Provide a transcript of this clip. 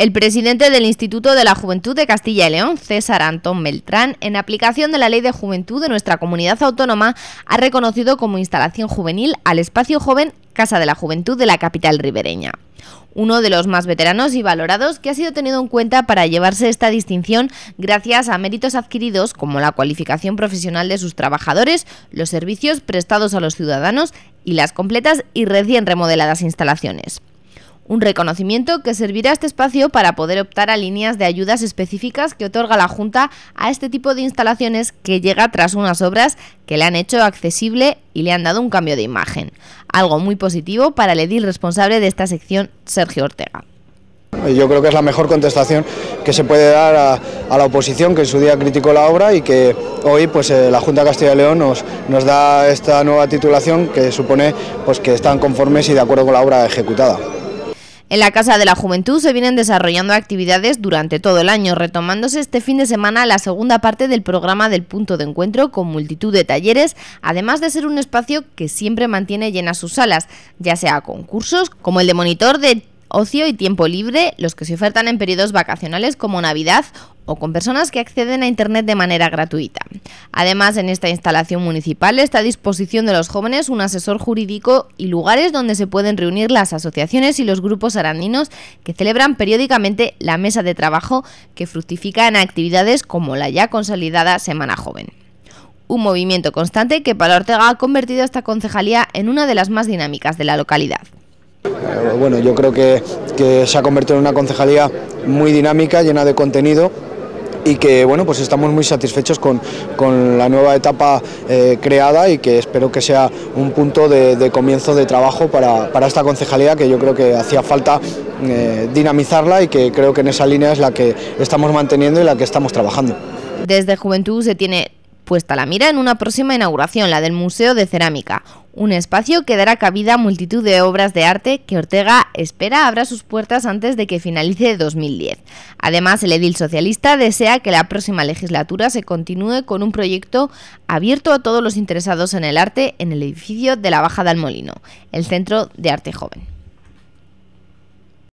El presidente del Instituto de la Juventud de Castilla y León, César Antón Beltrán, en aplicación de la Ley de Juventud de nuestra comunidad autónoma, ha reconocido como instalación juvenil al espacio joven Casa de la Juventud de la capital ribereña. Uno de los más veteranos y valorados que ha sido tenido en cuenta para llevarse esta distinción gracias a méritos adquiridos como la cualificación profesional de sus trabajadores, los servicios prestados a los ciudadanos y las completas y recién remodeladas instalaciones un reconocimiento que servirá a este espacio para poder optar a líneas de ayudas específicas que otorga la Junta a este tipo de instalaciones que llega tras unas obras que le han hecho accesible y le han dado un cambio de imagen. Algo muy positivo para el edil responsable de esta sección, Sergio Ortega. Yo creo que es la mejor contestación que se puede dar a, la oposición que en su día criticó la obra y que hoy pues, eh, la Junta de Castilla y León nos, nos da esta nueva titulación que supone pues, que están conformes y de acuerdo con la obra ejecutada. En la Casa de la Juventud se vienen desarrollando actividades durante todo el año, retomándose este fin de semana la segunda parte del programa del punto de encuentro con multitud de talleres, además de ser un espacio que siempre mantiene llenas sus salas, ya sea concursos como el de monitor de ocio y tiempo libre, los que se ofertan en periodos vacacionales como Navidad o con personas que acceden a Internet de manera gratuita. Además, en esta instalación municipal está a disposición de los jóvenes un asesor jurídico y lugares donde se pueden reunir las asociaciones y los grupos arandinos que celebran periódicamente la mesa de trabajo que fructifica en actividades como la ya consolidada Semana Joven un movimiento constante que para Ortega ha convertido esta concejalía en una de las más dinámicas de la localidad. Eh, bueno, yo creo que, se ha convertido en una concejalía muy dinámica, llena de contenido y que bueno pues estamos muy satisfechos con, la nueva etapa eh, creada y que espero que sea un punto de, comienzo de trabajo para, esta concejalía que yo creo que hacía falta eh, dinamizarla y que creo que en esa línea es la que estamos manteniendo y la que estamos trabajando. Desde Juventud se tiene puesta la mira en una próxima inauguración, la del Museo de Cerámica, un espacio que dará cabida a multitud de obras de arte que Ortega espera abra sus puertas antes de que finalice 2010. Además, el edil socialista desea que la próxima legislatura se continúe con un proyecto abierto a todos los interesados en el arte en el edificio de la Baja del Molino, el Centro de Arte Joven.